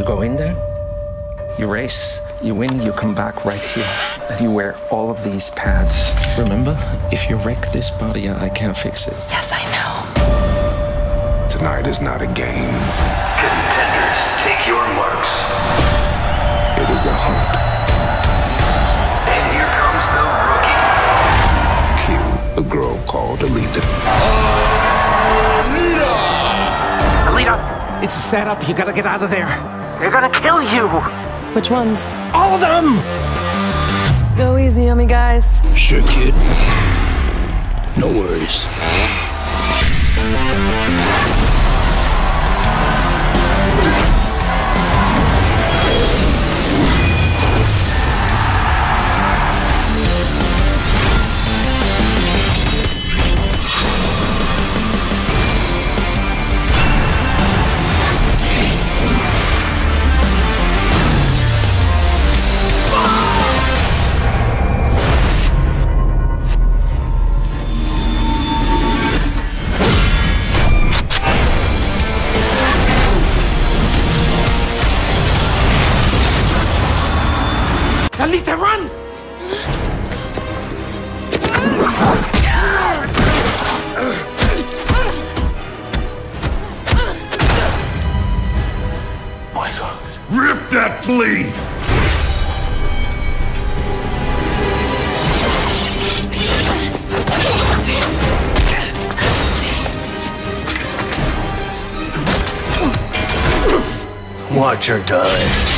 You go in there, you race, you win, you come back right here, and you wear all of these pads. Remember, if you wreck this body, I can't fix it. Yes, I know. Tonight is not a game. Contenders, take your marks. It is a hunt. And here comes the rookie. Kill a girl called Alita. Alita, It's a setup. You gotta get out of there. They're gonna kill you. Which ones? All of them! Go easy on me, guys. Sure, kid. No worries. Alita, run! My God. Rip that flea! Watch her die.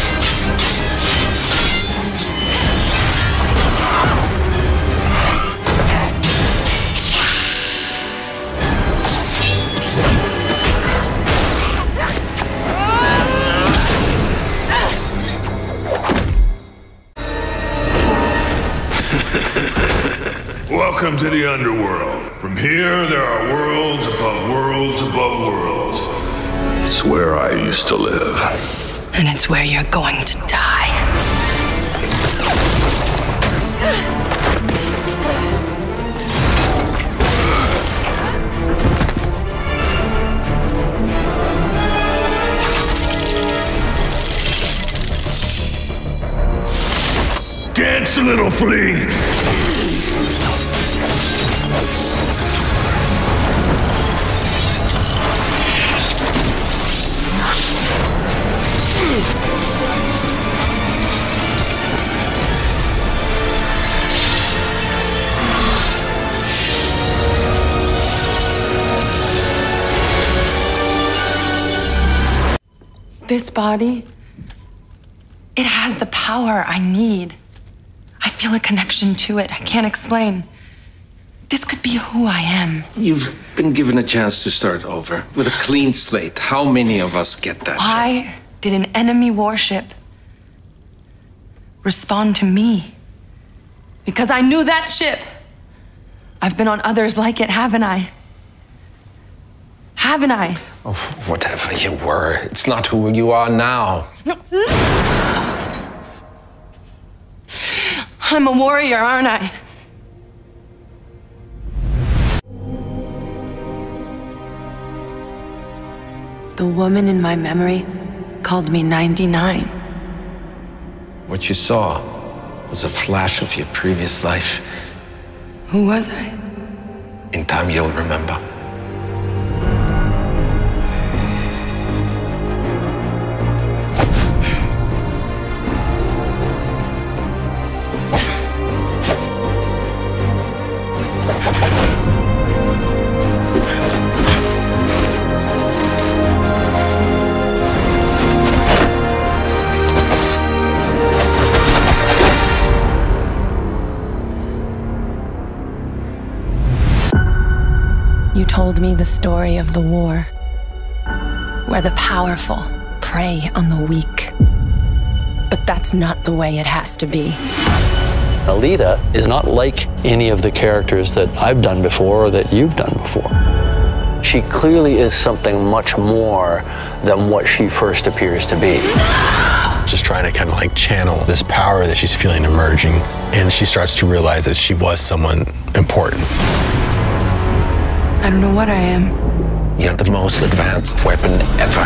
Welcome to the underworld. From here, there are worlds above worlds above worlds. It's where I used to live. And it's where you're going to die. Dance, little flea! This body, it has the power I need. I feel a connection to it. I can't explain. This could be who I am. You've been given a chance to start over with a clean slate. How many of us get that? chance? Why did an enemy warship respond to me? Because I knew that ship. I've been on others like it, haven't I? Haven't I? Oh, whatever you were, it's not who you are now. I'm a warrior, aren't I? The woman in my memory called me 99. What you saw was a flash of your previous life. Who was I? In time, you'll remember. You told me the story of the war, where the powerful prey on the weak. But that's not the way it has to be. Alita is not like any of the characters that I've done before or that you've done before. She clearly is something much more than what she first appears to be. just trying to kind of like channel this power that she's feeling emerging. And she starts to realize that she was someone important. I don't know what I am. You're the most advanced weapon ever.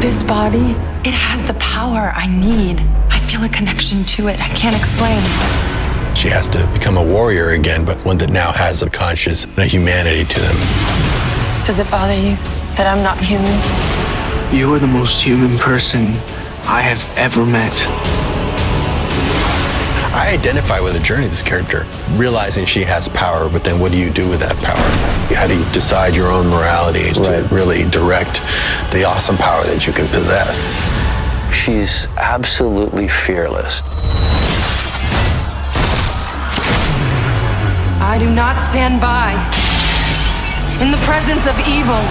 This body, it has the power I need. I feel a connection to it. I can't explain. She has to become a warrior again, but one that now has a conscience and a humanity to them. Does it bother you that I'm not human? You are the most human person I have ever met. I identify with the journey of this character, realizing she has power, but then what do you do with that power? How do you decide your own morality to really direct the awesome power that you can possess? She's absolutely fearless. I do not stand by in the presence of evil.